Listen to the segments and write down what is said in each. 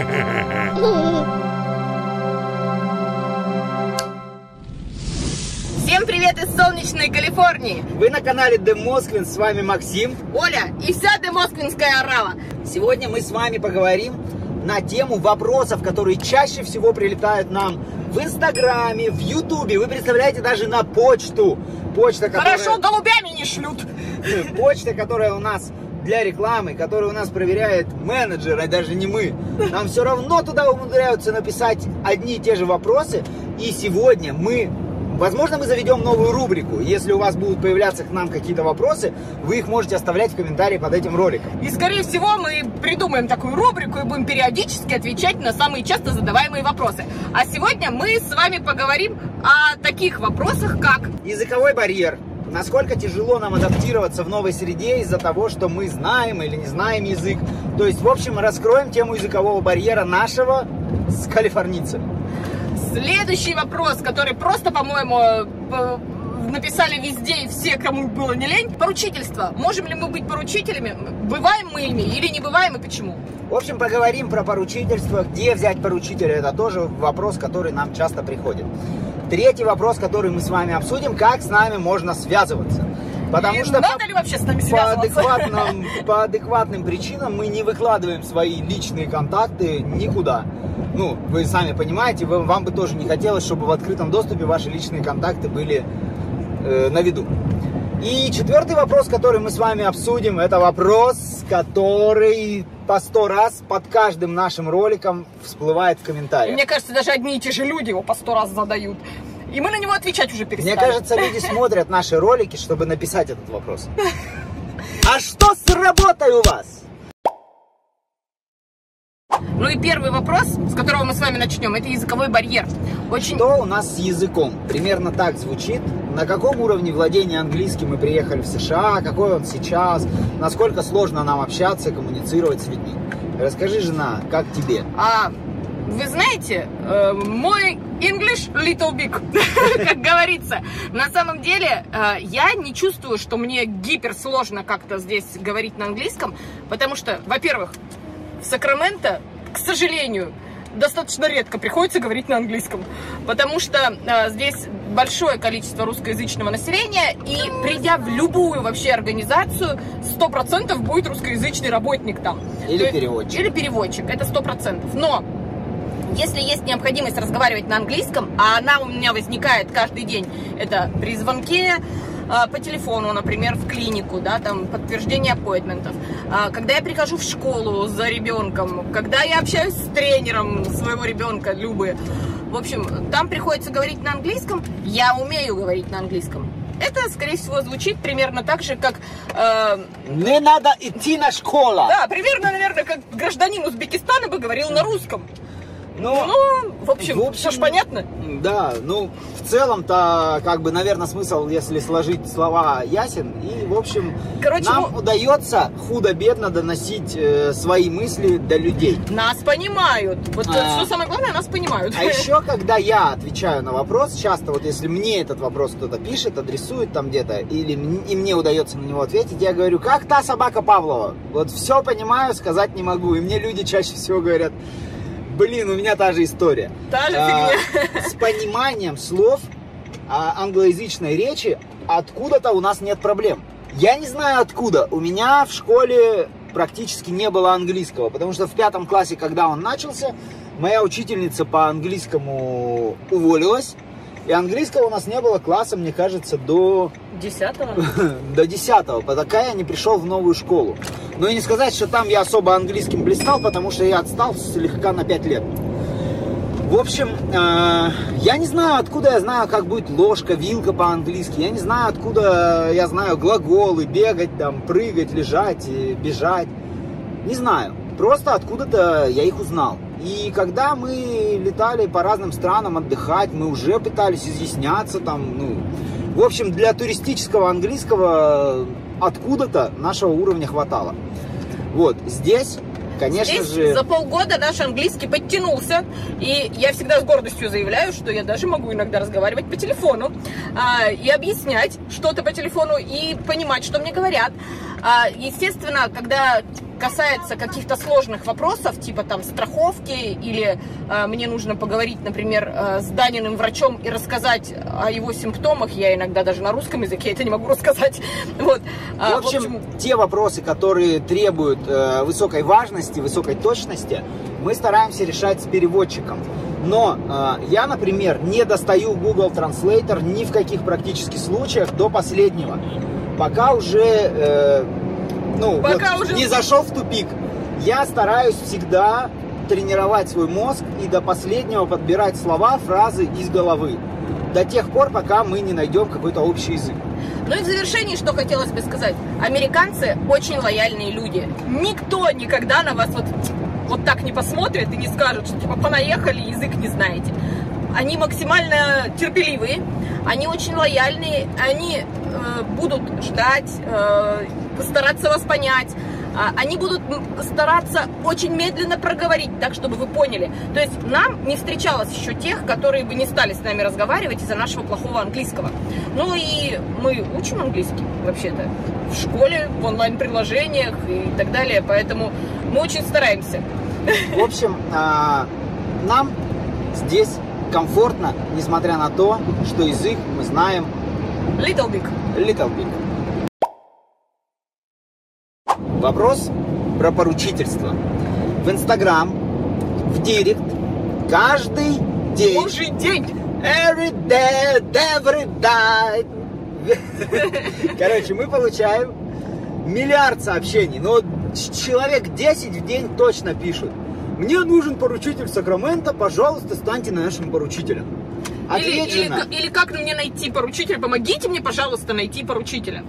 Всем привет из солнечной Калифорнии! Вы на канале The Moskvin, с вами Максим. Оля и вся демосквинская орава. Сегодня мы с вами поговорим на тему вопросов, которые чаще всего прилетают нам в Инстаграме, в Ютубе. Вы представляете, даже на почту. Почта, которая... Хорошо, голубями не шлют. Почта, которая у нас для рекламы, которую у нас проверяет менеджер, а даже не мы. Нам все равно туда умудряются написать одни и те же вопросы. И сегодня мы Возможно, мы заведем новую рубрику. Если у вас будут появляться к нам какие-то вопросы, вы их можете оставлять в комментарии под этим роликом. И, скорее всего, мы придумаем такую рубрику и будем периодически отвечать на самые часто задаваемые вопросы. А сегодня мы с вами поговорим о таких вопросах, как... Языковой барьер. Насколько тяжело нам адаптироваться в новой среде из-за того, что мы знаем или не знаем язык. То есть, в общем, раскроем тему языкового барьера нашего с калифорнийцами. Следующий вопрос, который просто, по-моему, э, написали везде и все, кому было не лень. Поручительство. Можем ли мы быть поручителями? Бываем мы ими или не бываем и почему? В общем, поговорим про поручительство. Где взять поручителя? Это тоже вопрос, который нам часто приходит. Третий вопрос, который мы с вами обсудим, как с нами можно связываться. Потому и что надо по, ли вообще с нами по адекватным, по адекватным причинам мы не выкладываем свои личные контакты никуда ну, вы сами понимаете, вы, вам бы тоже не хотелось, чтобы в открытом доступе ваши личные контакты были э, на виду. И четвертый вопрос, который мы с вами обсудим, это вопрос, который по сто раз под каждым нашим роликом всплывает в комментариях. Мне кажется, даже одни и те же люди его по сто раз задают. И мы на него отвечать уже перестали. Мне кажется, люди смотрят наши ролики, чтобы написать этот вопрос. А что с работой у вас? Ну и первый вопрос, с которого мы с вами начнем, это языковой барьер. Очень... Что у нас с языком? Примерно так звучит. На каком уровне владения английским мы приехали в США? Какой он сейчас? Насколько сложно нам общаться, коммуницировать с людьми? Расскажи, жена, как тебе? А, вы знаете, э, мой English little big, как говорится. На самом деле, э, я не чувствую, что мне гиперсложно как-то здесь говорить на английском, потому что, во-первых, в Сакраменто к сожалению, достаточно редко приходится говорить на английском, потому что э, здесь большое количество русскоязычного населения, и придя в любую вообще организацию, 100% будет русскоязычный работник там. Или есть, переводчик. Или переводчик, это 100%. Но если есть необходимость разговаривать на английском, а она у меня возникает каждый день, это при звонке, по телефону, например, в клинику, да, там подтверждение аппойтментов, а, когда я прихожу в школу за ребенком, когда я общаюсь с тренером своего ребенка, Любы, в общем, там приходится говорить на английском, я умею говорить на английском. Это, скорее всего, звучит примерно так же, как... Э, Не надо идти на школу. Да, примерно, наверное, как гражданин Узбекистана бы говорил на русском. Ну, ну в общем, в общем все ж понятно. Да, ну, в целом-то, как бы, наверное, смысл, если сложить слова, ясен. И, в общем, Короче, нам ну... удается худо-бедно доносить э, свои мысли до людей. Нас понимают. Вот а... что самое главное, нас понимают. А еще, когда я отвечаю на вопрос, часто вот если мне этот вопрос кто-то пишет, адресует там где-то, или и мне удается на него ответить, я говорю, как та собака Павлова. Вот все понимаю, сказать не могу. И мне люди чаще всего говорят, Блин, у меня та же история. Та же а, фигня. С пониманием слов а, англоязычной речи откуда-то у нас нет проблем. Я не знаю откуда. У меня в школе практически не было английского, потому что в пятом классе, когда он начался, моя учительница по английскому уволилась, и английского у нас не было класса, мне кажется, до... Десятого? до десятого, пока я не пришел в новую школу. Но и не сказать, что там я особо английским блистал, потому что я отстал слегка на пять лет. В общем, э, я не знаю, откуда я знаю, как будет ложка, вилка по-английски. Я не знаю, откуда я знаю глаголы, бегать, там, прыгать, лежать, бежать. Не знаю. Просто откуда-то я их узнал. И когда мы летали по разным странам отдыхать, мы уже пытались изъясняться там, ну, в общем, для туристического английского откуда-то нашего уровня хватало. Вот, здесь Конечно Здесь же. за полгода наш английский подтянулся, и я всегда с гордостью заявляю, что я даже могу иногда разговаривать по телефону а, и объяснять что-то по телефону и понимать, что мне говорят. А, естественно, когда касается каких-то сложных вопросов, типа там страховки, или э, мне нужно поговорить, например, э, с Даниным врачом и рассказать о его симптомах, я иногда даже на русском языке это не могу рассказать. Вот. В общем, в общем те вопросы, которые требуют э, высокой важности, высокой точности, мы стараемся решать с переводчиком. Но э, я, например, не достаю Google Translator ни в каких практически случаях до последнего. Пока уже, э, ну, Пока вот, уже... не зашел в тупик. Я стараюсь всегда тренировать свой мозг и до последнего подбирать слова, фразы из головы. До тех пор, пока мы не найдем какой-то общий язык. Ну и в завершении, что хотелось бы сказать. Американцы очень лояльные люди. Никто никогда на вас вот вот так не посмотрят и не скажут, что типа понаехали, язык не знаете. Они максимально терпеливые, они очень лояльные, они э, будут ждать, э, стараться вас понять, а, они будут стараться очень медленно проговорить, так, чтобы вы поняли. То есть нам не встречалось еще тех, которые бы не стали с нами разговаривать из-за нашего плохого английского. Ну и мы учим английский, вообще-то, в школе, в онлайн-приложениях и так далее, поэтому мы очень стараемся. В общем, а, нам здесь комфортно, несмотря на то, что язык мы знаем Little big. Little big. Вопрос про поручительство. В Инстаграм, в Директ, каждый день. Божий день. Every day, every day. Короче, мы получаем миллиард сообщений. Но человек 10 в день точно пишут. Мне нужен поручитель Сакрамента, пожалуйста, станьте нашим поручителем. Или, или, или как мне найти поручителя? Помогите мне, пожалуйста, найти поручителя.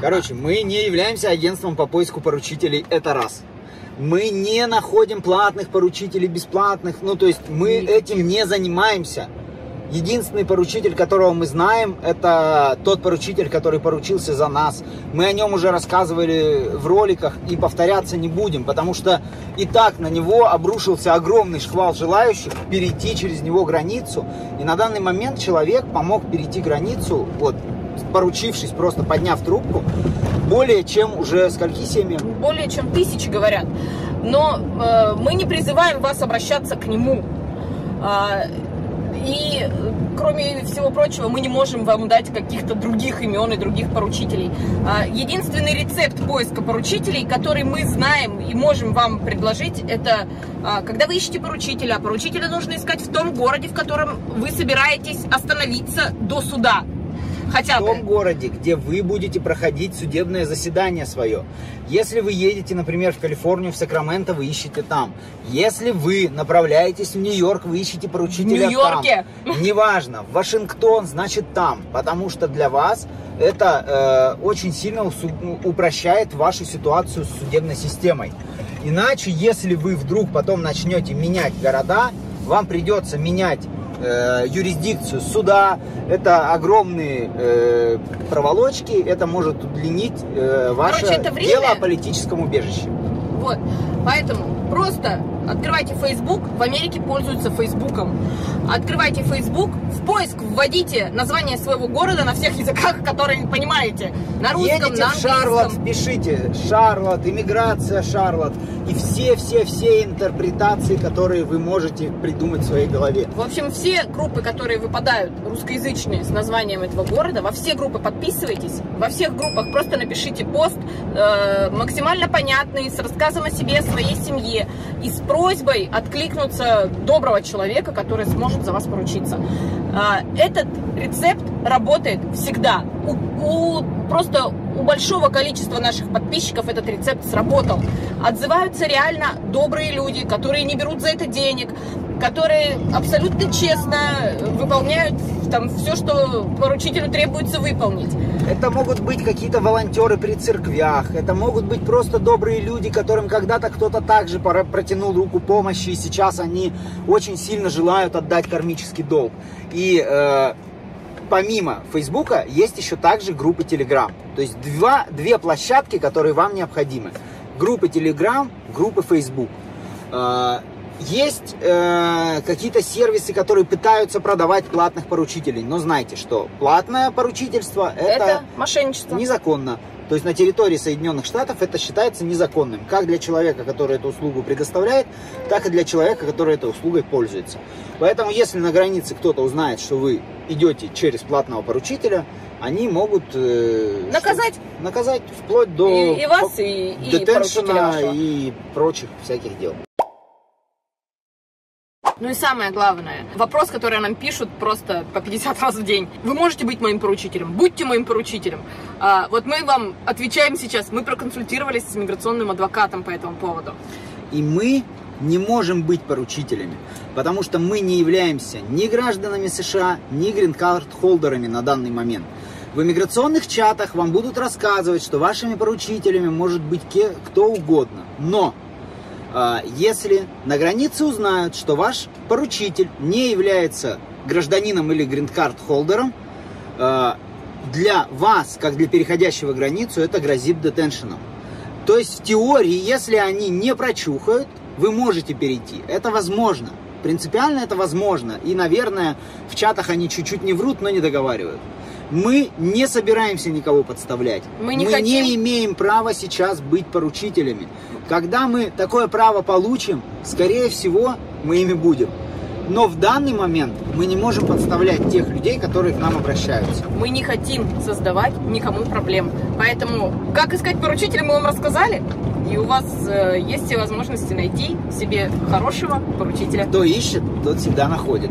Короче, мы не являемся агентством по поиску поручителей, это раз. Мы не находим платных поручителей, бесплатных, ну то есть мы этим не занимаемся. Единственный поручитель, которого мы знаем, это тот поручитель, который поручился за нас. Мы о нем уже рассказывали в роликах и повторяться не будем, потому что и так на него обрушился огромный шквал желающих перейти через него границу. И на данный момент человек помог перейти границу, вот, поручившись, просто подняв трубку, более чем уже скольки семьям? Более чем тысячи говорят. Но э, мы не призываем вас обращаться к нему. Э, и, кроме всего прочего, мы не можем вам дать каких-то других имен и других поручителей. А, единственный рецепт поиска поручителей, который мы знаем и можем вам предложить, это а, когда вы ищете поручителя, поручителя нужно искать в том городе, в котором вы собираетесь остановиться до суда хотя в том городе, где вы будете проходить судебное заседание свое. Если вы едете, например, в Калифорнию, в Сакраменто, вы ищете там. Если вы направляетесь в Нью-Йорк, вы ищете поручителя в Нью-Йорке? там. Неважно, в Вашингтон, значит там, потому что для вас это э, очень сильно упрощает вашу ситуацию с судебной системой. Иначе, если вы вдруг потом начнете менять города, вам придется менять э, юрисдикцию суда, это огромные э, проволочки, это может удлинить э, ваше Короче, это время... дело о политическом убежище. Вот, поэтому просто Открывайте Facebook, в Америке пользуются Фейсбуком. Открывайте Facebook, в поиск вводите название своего города на всех языках, которые понимаете. На русском, Едете на английском. в Шарлотт, пишите Шарлотт, иммиграция Шарлотт. И все-все-все интерпретации, которые вы можете придумать в своей голове. В общем, все группы, которые выпадают, русскоязычные, с названием этого города, во все группы подписывайтесь. Во всех группах просто напишите пост э, максимально понятный, с рассказом о себе, о своей семье. И просьбой откликнуться доброго человека, который сможет за вас поручиться. А, этот рецепт работает всегда. У, у, просто у большого количества наших подписчиков этот рецепт сработал. Отзываются реально добрые люди, которые не берут за это денег, которые абсолютно честно выполняют там все, что поручителю требуется выполнить. Это могут быть какие-то волонтеры при церквях, это могут быть просто добрые люди, которым когда-то кто-то также протянул руку помощи, и сейчас они очень сильно желают отдать кармический долг. И э, помимо Фейсбука есть еще также группы Telegram. То есть два, две площадки, которые вам необходимы. Группы Telegram, группы Facebook. Есть э, какие-то сервисы, которые пытаются продавать платных поручителей. Но знайте, что платное поручительство это, это мошенничество. Незаконно. То есть на территории Соединенных Штатов это считается незаконным. Как для человека, который эту услугу предоставляет, так и для человека, который этой услугой пользуется. Поэтому если на границе кто-то узнает, что вы идете через платного поручителя, они могут э, Наказать. что- наказать вплоть до И, и вас, и, и детеншена и прочих всяких дел. Ну и самое главное, вопрос, который нам пишут просто по 50 раз в день. Вы можете быть моим поручителем, будьте моим поручителем. А, вот мы вам отвечаем сейчас, мы проконсультировались с миграционным адвокатом по этому поводу. И мы не можем быть поручителями, потому что мы не являемся ни гражданами США, ни грин-карт-холдерами на данный момент. В иммиграционных чатах вам будут рассказывать, что вашими поручителями может быть кто угодно. Но если на границе узнают, что ваш поручитель не является гражданином или грин-карт-холдером, а, для вас, как для переходящего границу, это грозит детеншеном. То есть в теории, если они не прочухают, вы можете перейти. Это возможно. Принципиально это возможно. И, наверное, в чатах они чуть-чуть не врут, но не договаривают. Мы не собираемся никого подставлять. Мы не хотим. имеем права сейчас быть поручителями. Когда мы такое право получим, скорее всего, мы ими будем. Но в данный момент мы не можем подставлять тех людей, которые к нам обращаются. Мы не хотим создавать никому проблем. Поэтому, как искать поручителя, мы вам рассказали. И у вас э, есть все возможности найти себе хорошего поручителя. Кто ищет, тот всегда находит.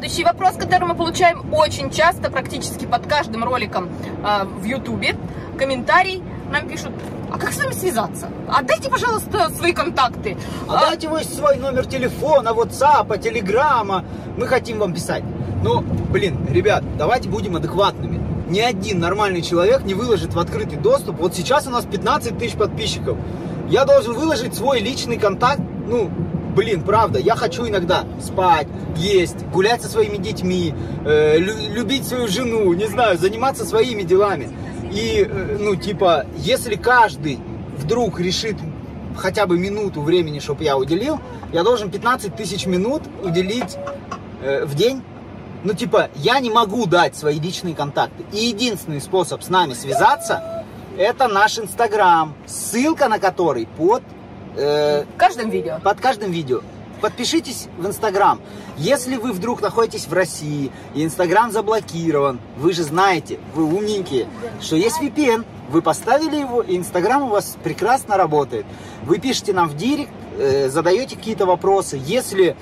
Следующий вопрос, который мы получаем очень часто, практически под каждым роликом э, в Ютубе. Комментарий нам пишут, а как с вами связаться? Отдайте, пожалуйста, свои контакты. А дайте вы свой номер телефона, WhatsApp, телеграмма. Мы хотим вам писать. Ну, блин, ребят, давайте будем адекватными. Ни один нормальный человек не выложит в открытый доступ. Вот сейчас у нас 15 тысяч подписчиков. Я должен выложить свой личный контакт. Ну, блин, правда, я хочу иногда спать, есть, гулять со своими детьми, э, лю- любить свою жену, не знаю, заниматься своими делами. И, э, ну, типа, если каждый вдруг решит хотя бы минуту времени, чтобы я уделил, я должен 15 тысяч минут уделить э, в день. Ну, типа, я не могу дать свои личные контакты. И единственный способ с нами связаться, это наш Инстаграм, ссылка на который под, э, В каждом видео. под каждым видео. Подпишитесь в Инстаграм. Если вы вдруг находитесь в России и Инстаграм заблокирован, вы же знаете, вы умненькие, что есть VPN. Вы поставили его, и Инстаграм у вас прекрасно работает. Вы пишете нам в директ, э, задаете какие-то вопросы. Если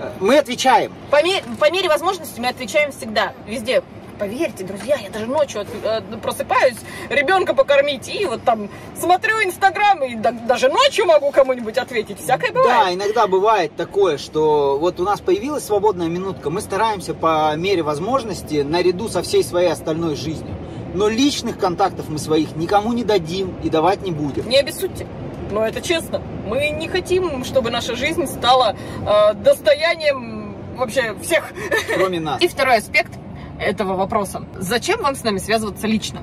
э, мы отвечаем, По, ме- по мере возможности мы отвечаем всегда, везде. Поверьте, друзья, я даже ночью от- э, просыпаюсь, ребенка покормить, и вот там смотрю Инстаграм, и да- даже ночью могу кому-нибудь ответить. Всякое Да, бывает. иногда бывает такое, что вот у нас появилась свободная минутка, мы стараемся по мере возможности наряду со всей своей остальной жизнью. Но личных контактов мы своих никому не дадим и давать не будем. Не обессудьте. Но это честно. Мы не хотим, чтобы наша жизнь стала э, достоянием вообще всех. Кроме нас. И второй аспект этого вопроса. Зачем вам с нами связываться лично?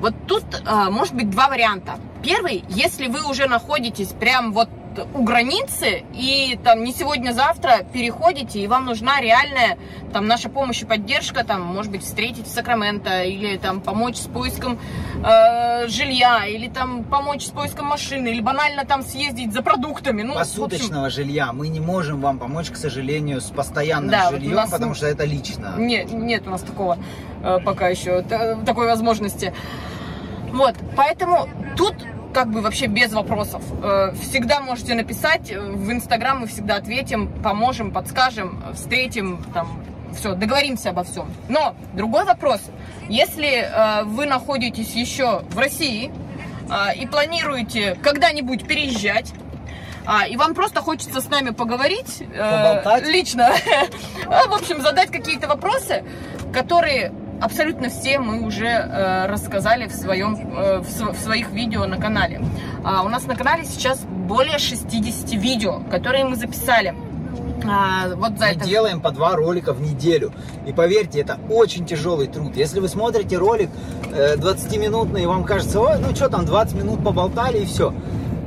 Вот тут а, может быть два варианта. Первый, если вы уже находитесь прям вот у границы и там не сегодня-завтра переходите, и вам нужна реальная там наша помощь и поддержка, там, может быть, встретить в Сакраменто, или там помочь с поиском э, жилья, или там помочь с поиском машины, или банально там съездить за продуктами. Ну, в общем, Посуточного жилья мы не можем вам помочь, к сожалению, с постоянным Да, жильем, нас- потому что это лично. Нет, нет у нас такого э, пока еще, такой возможности. Вот, поэтому тут как бы вообще без вопросов. Э, Всегда можете написать, э, в Инстаграм мы всегда ответим, поможем, подскажем, встретим, там, все, договоримся обо всем. Но другой вопрос, если э, вы находитесь еще в России и планируете когда-нибудь переезжать, а, и вам просто хочется с нами поговорить э, лично, в общем, задать какие-то вопросы, которые абсолютно все мы уже э, рассказали в, своем, э, в, в своих видео на канале. А, у нас на канале сейчас более 60 видео, которые мы записали. А, вот за Мы это. делаем по два ролика в неделю. И поверьте, это очень тяжелый труд. Если вы смотрите ролик э, 20-минутный, и вам кажется, ой, ну что там, 20 минут поболтали и все.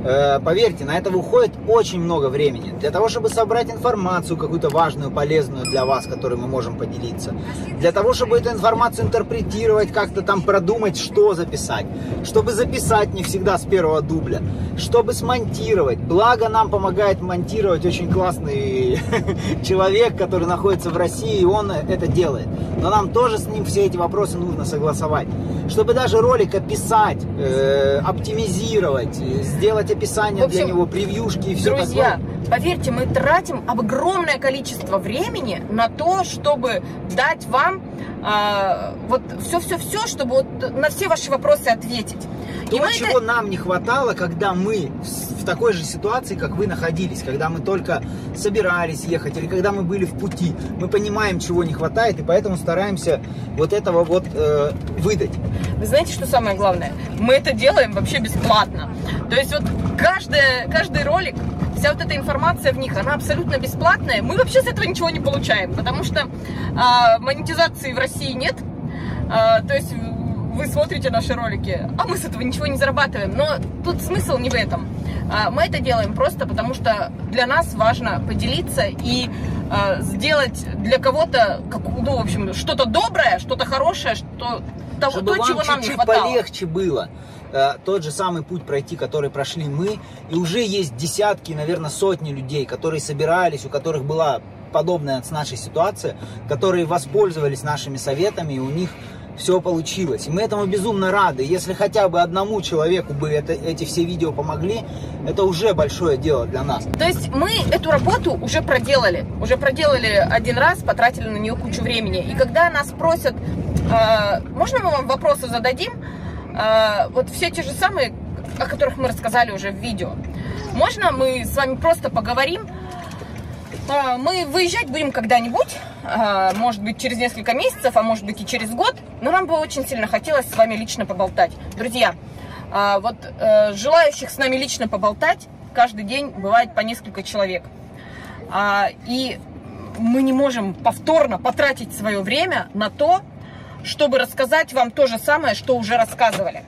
Э, поверьте, на это уходит очень много времени. Для того, чтобы собрать информацию какую-то важную, полезную для вас, которой мы можем поделиться. Для того, чтобы эту информацию интерпретировать, как-то там продумать, что записать. Чтобы записать не всегда с первого дубля. Чтобы смонтировать. Благо нам помогает монтировать очень классный человек, который находится в России, и он это делает. Но нам тоже с ним все эти вопросы нужно согласовать. Чтобы даже ролик описать, э, оптимизировать, сделать описание общем, для него, превьюшки и все Друзья, такое. Поверьте, мы тратим огромное количество времени на то, чтобы дать вам а, вот все-все-все, чтобы вот на все ваши вопросы ответить. То, И мы чего это- нам не хватало, когда мы в, такой же ситуации, как вы находились, когда мы только собирались ехать или когда мы были в пути, мы понимаем, чего не хватает, и поэтому стараемся вот этого вот э, выдать. Вы знаете, что самое главное? Мы это делаем вообще бесплатно. То есть вот каждый, каждый ролик, вся вот эта информация в них, она абсолютно бесплатная. Мы вообще с этого ничего не получаем, потому что а, монетизации в России нет. А, то есть вы смотрите наши ролики, а мы с этого ничего не зарабатываем. Но тут смысл не в этом. А, мы это делаем просто потому, что для нас важно поделиться и сделать для кого-то, ну, в общем, что-то доброе, что-то хорошее, что то, Чтобы то, чего нам не хватало. полегче было. Э, Тот же самый путь пройти, который прошли мы, и уже есть десятки, наверное, сотни людей, которые собирались, у которых была подобная с нашей ситуация, которые воспользовались нашими советами, и у них все получилось. И мы этому безумно рады. Если хотя бы одному человеку бы это, эти все видео помогли, это уже большое дело для нас. То есть мы эту работу уже проделали. Уже проделали один раз, потратили на нее кучу времени. И когда нас просят, э, можно мы вам вопросы зададим? Э, вот все те же самые, о которых мы рассказали уже в видео. Можно мы с вами просто поговорим? Э, Мы выезжать будем когда-нибудь, э, может быть, через несколько месяцев, а может быть и через год, но нам бы очень сильно хотелось с вами лично поболтать. Друзья, вот э, желающих с нами лично поболтать каждый день бывает по несколько человек. А, И мы не можем повторно потратить свое время на то, чтобы рассказать вам то же самое, что уже рассказывали.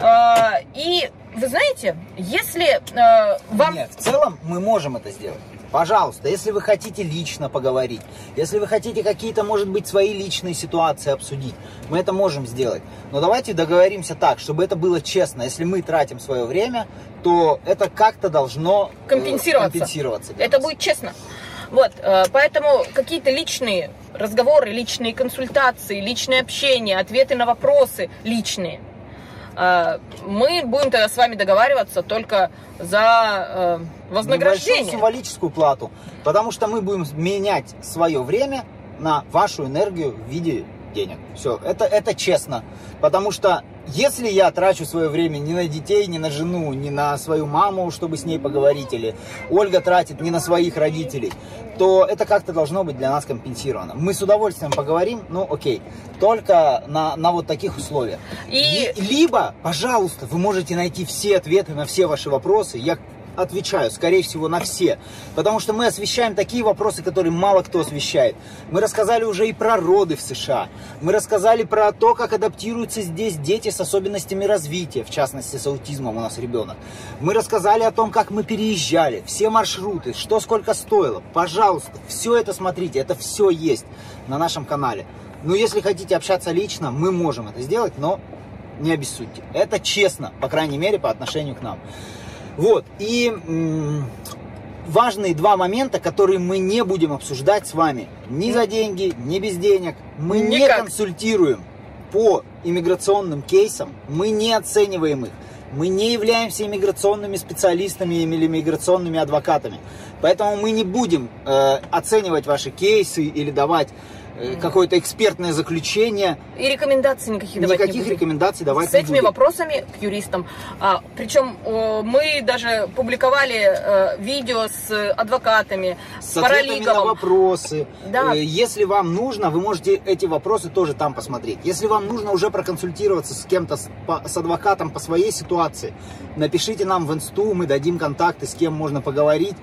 А, И вы знаете, если э, вам... Нет, в целом мы можем это сделать. Пожалуйста, если вы хотите лично поговорить, если вы хотите какие-то, может быть, свои личные ситуации обсудить, мы это можем сделать. Но давайте договоримся так, чтобы это было честно. Если мы тратим свое время, то это как-то должно э, Компенсироваться. компенсироваться Это будет честно. Вот, э, поэтому какие-то личные разговоры, личные консультации, личное общение, ответы на вопросы личные. э, Мы будем тогда с вами договариваться только за э, Небольшую вознаграждение. символическую плату, потому что мы будем менять свое время на вашу энергию в виде денег. Все, это, это честно. Потому что если я трачу свое время не на детей, не на жену, не на свою маму, чтобы с ней поговорить, или Ольга тратит не на своих родителей, то это как-то должно быть для нас компенсировано. Мы с удовольствием поговорим, ну окей, только на, на вот таких условиях. И- Ли- Либо, пожалуйста, вы можете найти все ответы на все ваши вопросы. Я отвечаю, скорее всего, на все. Потому что мы освещаем такие вопросы, которые мало кто освещает. Мы рассказали уже и про роды в США. Мы рассказали про то, как адаптируются здесь дети с особенностями развития, в частности, с аутизмом у нас ребенок. Мы рассказали о том, как мы переезжали, все маршруты, что сколько стоило. Пожалуйста, все это смотрите, это все есть на нашем канале. Но если хотите общаться лично, мы можем это сделать, но не обессудьте. Это честно, по крайней мере, по отношению к нам. Вот, и важные два момента, которые мы не будем обсуждать с вами. Ни за деньги, ни без денег. Мы не Никак. консультируем по иммиграционным кейсам, мы не оцениваем их. Мы не являемся иммиграционными специалистами или иммиграционными адвокатами. Поэтому мы не будем э, оценивать ваши кейсы или давать какое-то экспертное заключение. И рекомендаций никаких давать не Никаких будем. рекомендаций давать с не этими будем. вопросами к юристам. А, причем э, мы даже публиковали э, видео с адвокатами, с, с ответами на паралигалом. вопросы. Да. Э, Если вам нужно, вы можете эти вопросы тоже там посмотреть. Если вам нужно уже проконсультироваться с кем-то, с, по- с адвокатом по своей ситуации, напишите нам в инсту, мы дадим контакты, с кем можно поговорить,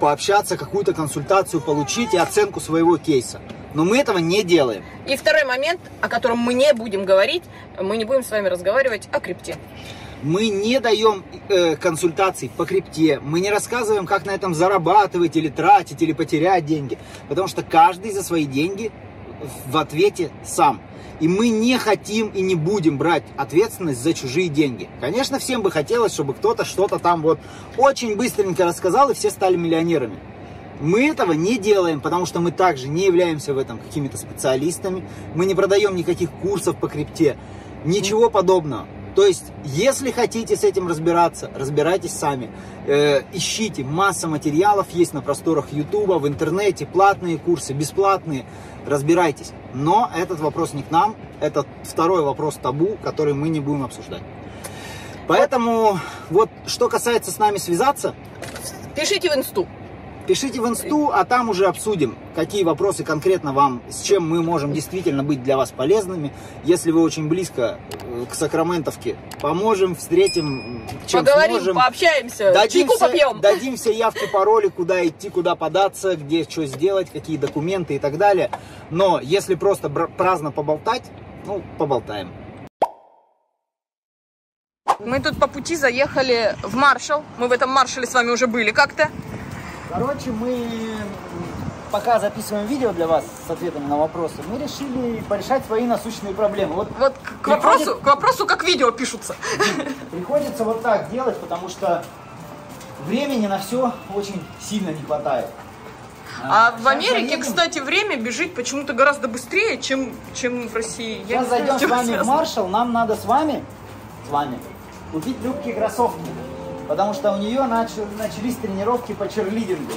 пообщаться, какую-то консультацию получить и оценку своего кейса. Но мы этого не делаем. И второй момент, о котором мы не будем говорить, мы не будем с вами разговаривать о крипте. Мы не даем э, консультаций по крипте, мы не рассказываем, как на этом зарабатывать или тратить, или потерять деньги, потому что каждый за свои деньги в ответе сам. И мы не хотим и не будем брать ответственность за чужие деньги. Конечно, всем бы хотелось, чтобы кто-то что-то там вот очень быстренько рассказал, и все стали миллионерами. Мы этого не делаем, потому что мы также не являемся в этом какими-то специалистами. Мы не продаем никаких курсов по крипте. Ничего подобного. То есть, если хотите с этим разбираться, разбирайтесь сами. Э, ищите, масса материалов есть на просторах Ютуба, в интернете, платные курсы, бесплатные. Разбирайтесь. Но этот вопрос не к нам, это второй вопрос табу, который мы не будем обсуждать. Поэтому, вот что касается с нами связаться, Пишите в инсту. Пишите в инсту, а там уже обсудим, какие вопросы конкретно вам, с чем мы можем действительно быть для вас полезными. Если вы очень близко э, к Сакраментовке, поможем, встретим, чем Поговорим, сможем. пообщаемся, Дадим чайку все, попьем. дадим все явки, пароли, куда идти, куда податься, где что сделать, какие документы и так далее. Но если просто праздно поболтать, ну, поболтаем. Мы тут по пути заехали в Маршал. Мы в этом Маршале с вами уже были как-то. Короче, мы пока записываем видео для вас с ответами на вопросы, мы решили порешать свои насущные проблемы. Вот Вот к- Приходит- вопросу, к вопросу, как видео пишутся. приходится вот так делать, потому что времени на все очень сильно не хватает. А в Сейчас Америке, заедем. кстати, время бежит почему-то гораздо быстрее, чем, чем в России. Я Сейчас знаю, зайдем с вами в связано. Маршал, нам надо с вами, с вами, купить Любке кроссовки. Потому что у нее нач- начались тренировки по черлидингу.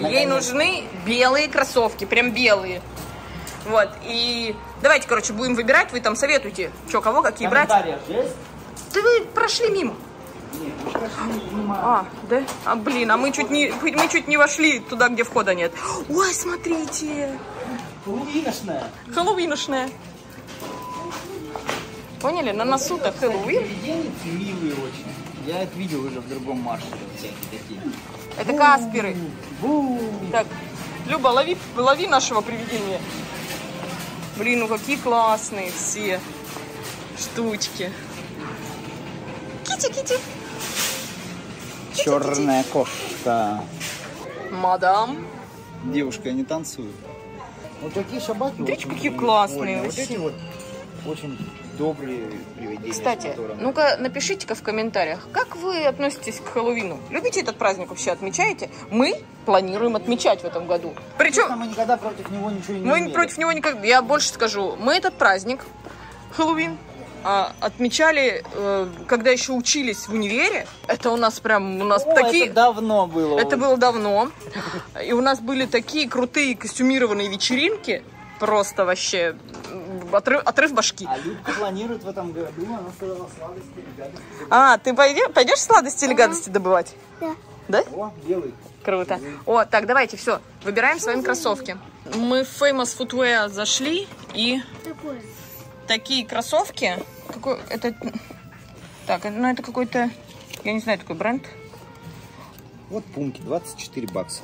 Ей нужны белые кроссовки, прям белые. Вот, и давайте, короче, будем выбирать, вы там советуйте, что, кого, какие брать. есть? Да вы прошли мимо. Нет, мы пошли мимо. А, да? А, блин, а мы чуть не, мы чуть не вошли туда, где входа нет. Ой, смотрите, Хэллоуиношная. Хэллоуиношная. Поняли? На носу-то Хэллоуин. Милые очень. Я их видел уже в другом вот всякие такие. Это Касперы. Бу. Так, Люба, лови, лови нашего привидения. Блин, ну какие классные все штучки. Кити, кити. Черная кошка. Мадам. Девушка не танцует. Вот такие собаки. Очень какие классные Вот вообще. эти вот очень добрые привидения. Кстати, ну-ка напишите-ка в комментариях, как вы относитесь к Хэллоуину? Любите этот праздник вообще, отмечаете? Мы планируем отмечать в этом году. Причем мы никогда против него ничего не мы имели. против него никак... Я больше скажу, мы этот праздник, Хэллоуин, а, отмечали, э, когда еще учились в универе. Это у нас прям, у нас О, такие... это давно было. Это было давно. И у нас были такие крутые костюмированные вечеринки. Просто вообще отрыв, отрыв башки. А Любка планирует в этом году, она сказала сладости или гадости. А, ты пойдешь, пойдешь сладости или гадости добывать? Да. Да? О, белый. Круто. О, так, давайте, все, выбираем с вами кроссовки. Мы в Famous Footwear зашли, и Такое. такие кроссовки... Какой, это... Так, ну это какой-то... Я не знаю, такой бренд. Вот пумки, 24 бакса.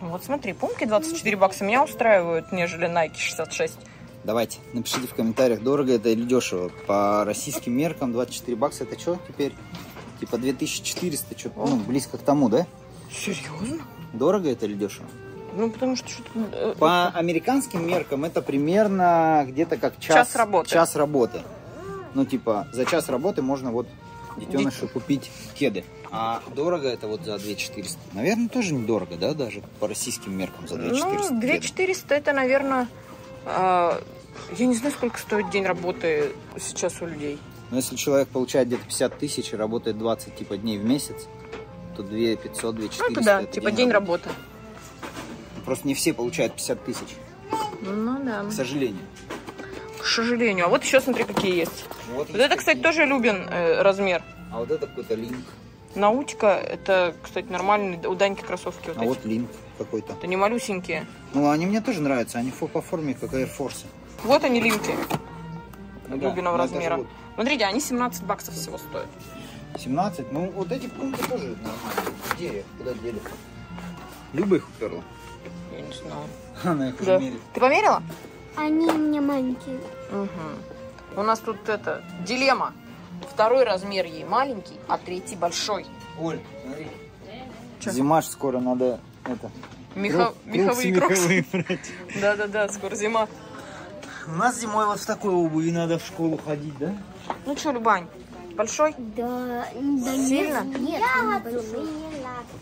Вот смотри, пумки 24 бакса меня устраивают, нежели Nike 66. Давайте, напишите в комментариях, дорого это или дешево. По российским меркам 24 бакса это что теперь? Типа 2400, что ну, близко к тому, да? Серьезно? Дорого это или дешево? Ну, потому что что-то... э, По американским меркам это примерно где-то как час, Час работы. час работы. Ну, типа, за час работы можно вот детенышу купить кеды. А дорого это вот за 2400. Наверное, тоже недорого, да, даже по российским меркам за 2400 Ну, кеды. 2400 это, наверное... а, я не знаю, сколько стоит день работы сейчас у людей. Но если человек получает где-то 50 тысяч и работает 20 типа дней в месяц, то 2 500, 2 Ну, 400 это да, это типа день работы. Просто не все получают 50 тысяч, Ну, да. к сожалению. К сожалению. А вот еще смотри, какие есть. Вот, Вот это, кстати, тоже Любин э, размер. А вот это какой-то линк. Наутика, это, кстати, нормальные у Даньки кроссовки вот А эти. вот линк какой-то. Это не малюсенькие. Ну, они мне тоже нравятся. Они по форме, как Air Force. Вот они линки Ну да, ну это же размера. вот Смотрите, они 17 баксов всего стоят. 17. Ну, вот эти пункты тоже нормальные. Где их? Куда дели? Люба их уперла. Я не знаю. Она их Да. уже мерит. Ты померила? Они мне маленькие. Угу. У нас тут это, дилемма. Второй размер ей маленький, а третий большой. Оль, смотри. Чё? Зима ж скоро надо это. Меха- Меховые кроксы. Да-да-да, скоро зима. У нас зимой вот в такой обуви надо в школу ходить, да? Ну что, Любань, большой? Да, да Сильно? нет, не большой.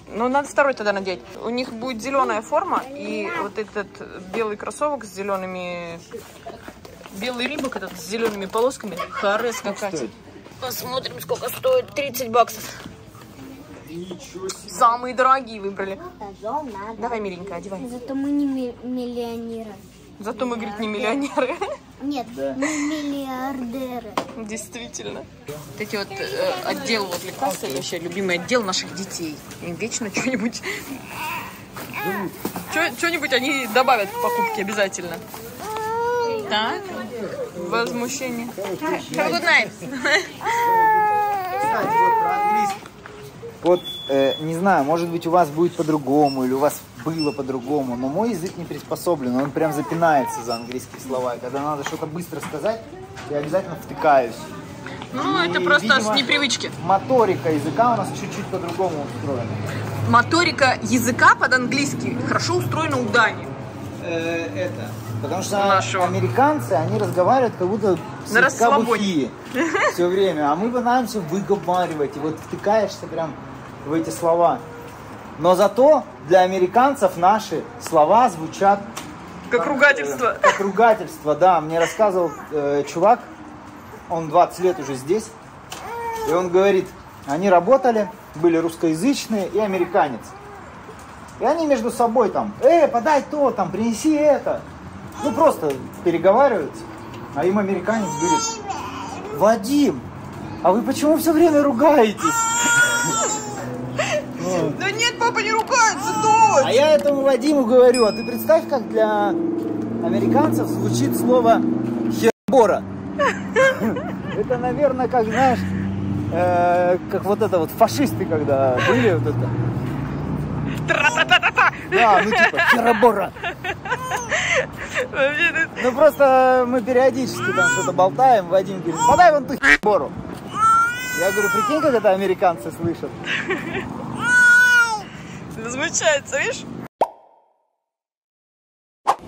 Ну, надо второй тогда надеть. У них будет зеленая форма и вот этот белый кроссовок с зелеными... Белый рибок этот с зелеными полосками. Харес какая стоит? Посмотрим, сколько стоит. 30 баксов. Самые дорогие выбрали. Надо. Давай, миленькая, одевай. Зато мы не ми- миллионеры. Зато мы, говорит, не миллионеры. Нет, Да. мы миллиардеры. Действительно. Вот эти вот э, отдел возле кассы, вообще любимый отдел наших детей. Им вечно что-нибудь... Что-нибудь они добавят в покупки обязательно. Так, возмущение. Good night. Вот э, не знаю, может быть, у вас будет по-другому, или у вас было по-другому, но мой язык не приспособлен, он прям запинается за английские слова. И когда надо что-то быстро сказать, я обязательно втыкаюсь. Ну, это И, просто видимо, с непривычки. Моторика языка у нас чуть-чуть по-другому устроена. Моторика языка под английский хорошо устроена у Дани. Э, это. Потому что Нашего. американцы, они разговаривают как будто слегка бухие все время, а мы пытаемся выговаривать, и вот втыкаешься прям в эти слова. Но зато для американцев наши слова звучат Как ругательство. э, как ругательство, да. Мне рассказывал э, чувак, он 20 лет уже здесь, и он говорит, они работали, были русскоязычные и американец. И они между собой там, э, подай то, там, принеси это. Ну, просто переговариваются. А им американец говорит, Вадим, а вы почему все время ругаетесь? Вот. Да нет, папа не ругается, дочь! А я этому Вадиму говорю, а ты представь, как для американцев звучит слово хербора. Это, наверное, как, знаешь, э, как вот это вот фашисты, когда были вот это. Да, ну типа херобора. Ну просто мы периодически там что-то болтаем, Вадим говорит, подай вон ту хербору. Я говорю, прикинь, как это американцы слышат. Возмущается, видишь?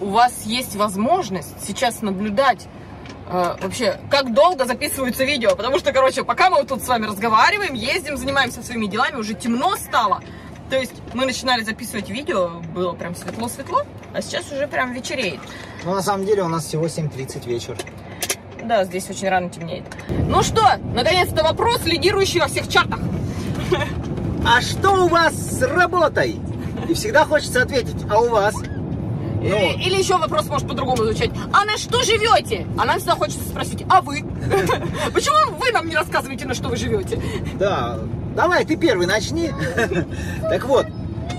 У вас есть возможность сейчас наблюдать э, вообще, как долго записываются видео. Потому что, короче, пока мы вот тут с вами разговариваем, ездим, занимаемся своими делами, уже темно стало. То есть мы начинали записывать видео, было прям светло-светло, а сейчас уже прям вечереет. Ну, на самом деле, у нас всего 7.30 вечер. Да, здесь очень рано темнеет. Ну что, наконец-то вопрос, лидирующий во всех чартах. А что у вас с работой? И всегда хочется ответить, а у вас? Ну, Или, или еще вопрос может по-другому звучать. А на что живете? А нам всегда хочется спросить, а вы? Почему вы нам не рассказываете, на что вы живете? да, давай, ты первый начни. Так вот,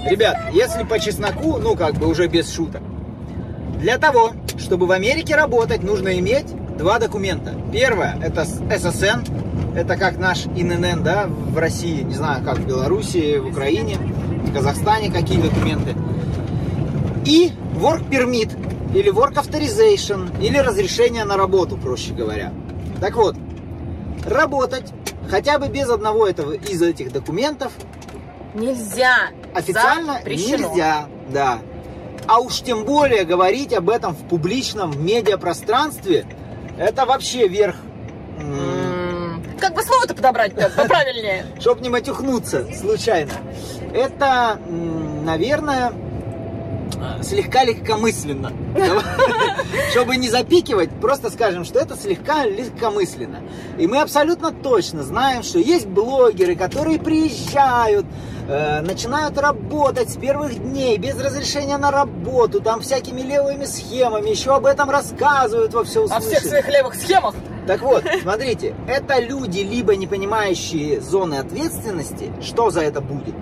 ребят, если по чесноку, ну, как бы уже без шуток. Для того, чтобы в Америке работать, нужно иметь два документа. Первое, это ССН, это как наш ИНН, да, в России, не знаю, как в Беларуси, в Украине, в Казахстане какие документы. И work permit, или work authorization, или разрешение на работу, проще говоря. Так вот, работать хотя бы без одного этого из этих документов Нельзя. официально Запрещено. нельзя, да. А уж тем более говорить об этом в публичном медиапространстве, это вообще верх, Как бы слово-то подобрать поправильнее? чтобы не матюхнуться случайно. Это, наверное, слегка легкомысленно. Чтобы не запикивать, просто скажем, что это слегка легкомысленно. И мы абсолютно точно знаем, что есть блогеры, которые приезжают, э, начинают работать с первых дней без разрешения на работу, там всякими левыми схемами, еще об этом рассказывают во все О всех своих левых схемах. так вот, смотрите, это люди, либо не понимающие зоны ответственности, что за это будет,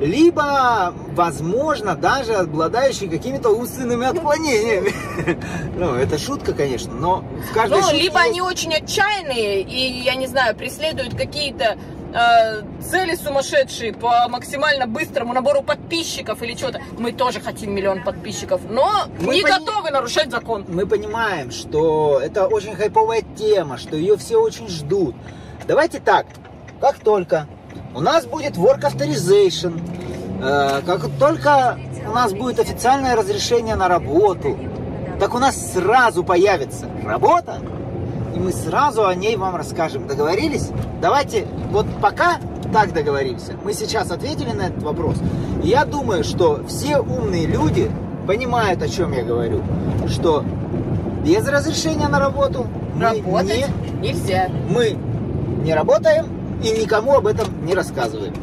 либо, возможно, даже обладающие какими-то умственными отклонениями. Ну, это шутка, конечно, но в каждой Ну, либо они очень отчаянные и, я не знаю, преследуют какие-то э, цели сумасшедшие по максимально быстрому набору подписчиков или что-то. Мы тоже хотим миллион подписчиков, но Мы не пони- готовы нарушать закон. мы понимаем, что это очень хайповая тема, что ее все очень ждут. Давайте так, как только у нас будет work authorization, э, как только у нас будет официальное разрешение на работу, так у нас сразу появится работа, и мы сразу о ней вам расскажем. Договорились? Давайте вот пока так договоримся. Мы сейчас ответили на этот вопрос. И я думаю, что все умные люди понимают, о чем я говорю. Что без разрешения на работу мы не, нельзя. мы не работаем и никому об этом не рассказываем.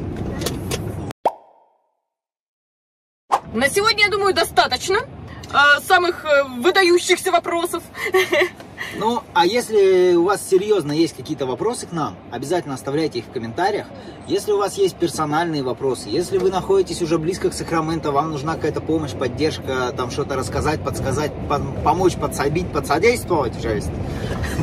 На сегодня, я думаю, достаточно э, самых э, выдающихся вопросов. Ну, а если у вас серьезно есть какие-то вопросы к нам, обязательно оставляйте их в комментариях. Если у вас есть персональные вопросы, если вы находитесь уже близко к Сакраменто, вам нужна какая-то помощь, поддержка, там что-то рассказать, подсказать, пом- помочь, подсобить, подсодействовать, пожалуйста.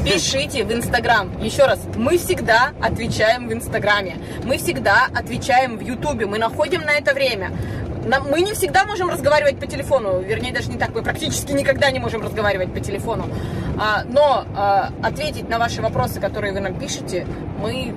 Пишите в Инстаграм. Еще раз, мы всегда отвечаем в Инстаграме. Мы всегда отвечаем в Ютубе. Мы находим на это время. Нам- Мы не всегда можем разговаривать по телефону, вернее даже не так, мы практически никогда не можем разговаривать по телефону. А, но а, ответить на ваши вопросы, которые вы нам пишете, мы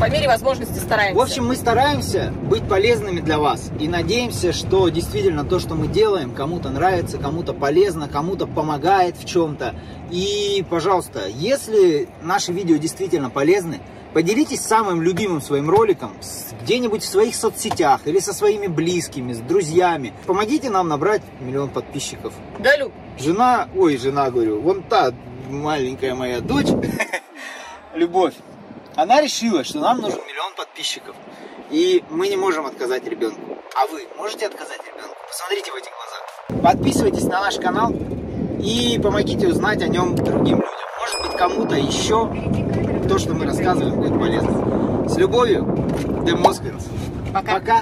по мере возможности стараемся. В общем, мы стараемся быть полезными для вас и надеемся, что действительно то, что мы делаем, кому-то нравится, кому-то полезно, кому-то помогает в чем-то. И, пожалуйста, если наши видео действительно полезны, поделитесь самым любимым своим роликом где-нибудь в своих соцсетях или со своими близкими, с друзьями. Помогите нам набрать миллион подписчиков. Галю, Жена, ой, жена, говорю, вон та маленькая моя дочь, Любовь, она решила, что нам нужен миллион подписчиков. И мы не можем отказать ребенку. А вы можете отказать ребенку? Посмотрите в эти глаза. Подписывайтесь на наш канал и помогите узнать о нем другим людям. Кому-то еще то, что мы рассказываем, будет полезно. С любовью, The Moskvins. пока. Пока.